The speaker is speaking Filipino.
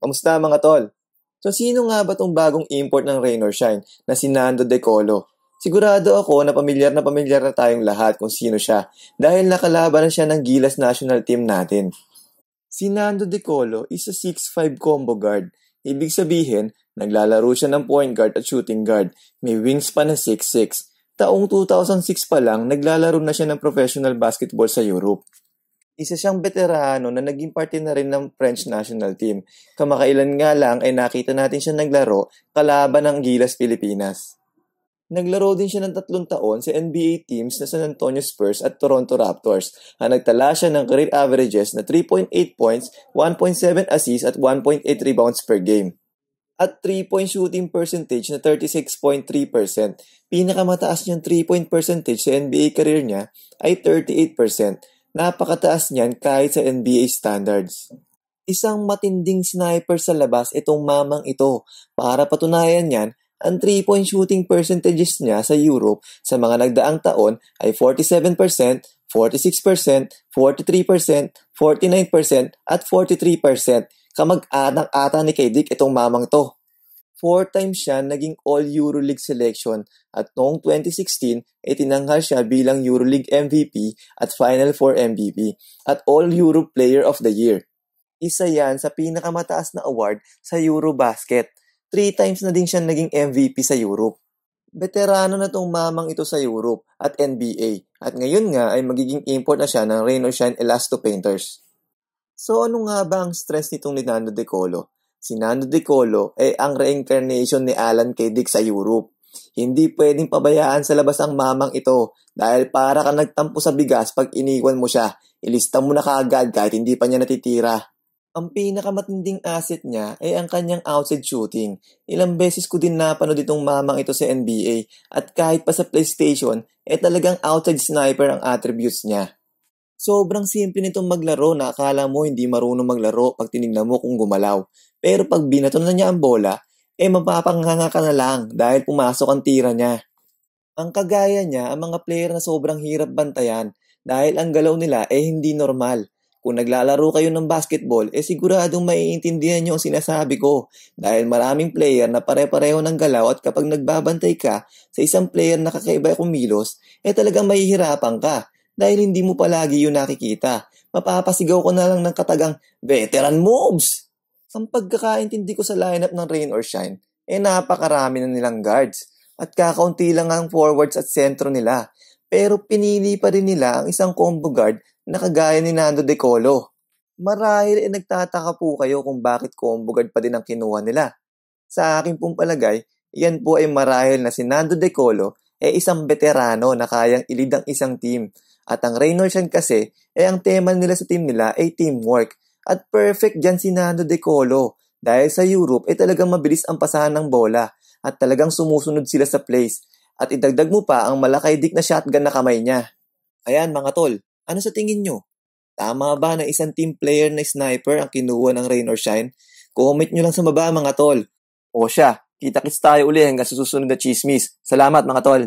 Kamusta mga tol? So sino nga ba tong bagong import ng Rain or Shine na si Nando De Colo? Sigurado ako na pamilyar na pamilyar na tayong lahat kung sino siya dahil nakalaban na siya ng Gilas national team natin. Si Nando De Colo is a 6'5 combo guard. Ibig sabihin, naglalaro siya ng point guard at shooting guard. May wingspan na 6'6. Taong 2006 pa lang, naglalaro na siya ng professional basketball sa Europe. Isa siyang veterano na naging parte na rin ng French national team. Kamakailan nga lang ay nakita natin siya naglaro kalaban ng Gilas Pilipinas. Naglaro din siya ng tatlong taon sa NBA teams na San Antonio Spurs at Toronto Raptors na nagtala siya ng career averages na 3.8 points, 1.7 assists at 1.8 rebounds per game. At 3-point shooting percentage na 36.3%. Pinakamataas niyang 3-point percentage sa NBA career niya ay 38%. Napakataas niyan kahit sa NBA standards. Isang matinding sniper sa labas itong mamang ito. Para patunayan niyan, ang 3-point shooting percentages niya sa Europe sa mga nagdaang taon ay 47%, 46%, 43%, 49% at 43%. Kamag-anak ata ni Kay itong mamang to. Four times siya naging All EuroLeague selection at noong 2016 ay tinanghal siya bilang EuroLeague MVP at Final Four MVP at All Euro Player of the Year. Isa yan sa pinakamataas na award sa Eurobasket. Three times na din siya naging MVP sa Europe. Veterano na tong mamang ito sa Europe at NBA at ngayon nga ay magiging import na siya ng Rain or Shine Elasto Painters. So ano nga ba ang stress nitong ni Nando De Colo? Si Nando De Colo ay ang reincarnation ni Alan K. Dick sa Europe. Hindi pwedeng pabayaan sa labas ang mamang ito dahil para ka nagtampo sa bigas pag iniwan mo siya. Ilista mo na kaagad kahit hindi pa niya natitira. Ang pinakamatinding asset niya ay ang kanyang outside shooting. Ilang beses ko din napanood itong mamang ito sa NBA at kahit pa sa PlayStation, ay eh talagang outside sniper ang attributes niya. Sobrang simple nitong maglaro na akala mo hindi marunong maglaro pag tinignan mo kung gumalaw. Pero pag binato na niya ang bola, eh mapapanganga ka na lang dahil pumasok ang tira niya. Ang kagaya niya, ang mga player na sobrang hirap bantayan dahil ang galaw nila eh hindi normal. Kung naglalaro kayo ng basketball, eh siguradong maiintindihan niyo ang sinasabi ko dahil maraming player na pare-pareho ng galaw at kapag nagbabantay ka sa isang player na kakaiba kumilos, eh talagang mahihirapan ka dahil hindi mo palagi yun nakikita. Mapapasigaw ko na lang ng katagang veteran moves. Ang pagkakaintindi ko sa lineup ng Rain or Shine, eh napakarami na nilang guards at kakaunti lang ang forwards at sentro nila. Pero pinili pa rin nila ang isang combo guard na kagaya ni Nando De Colo. Marahil eh nagtataka po kayo kung bakit combo guard pa din ang kinuha nila. Sa akin pong palagay, yan po ay marahil na si Nando De Colo ay isang veterano na kayang ilid ang isang team at ang Reynolds kasi, eh ang tema nila sa team nila ay teamwork. At perfect dyan si Nando De Colo. Dahil sa Europe, eh talagang mabilis ang pasahan ng bola. At talagang sumusunod sila sa place. At idagdag mo pa ang malakay dik na shotgun na kamay niya. Ayan mga tol, ano sa tingin nyo? Tama ba na isang team player na sniper ang kinuha ng Rain or Shine? Comment nyo lang sa baba mga tol. O siya, kita-kits tayo uli hanggang sa susunod na chismis. Salamat mga tol.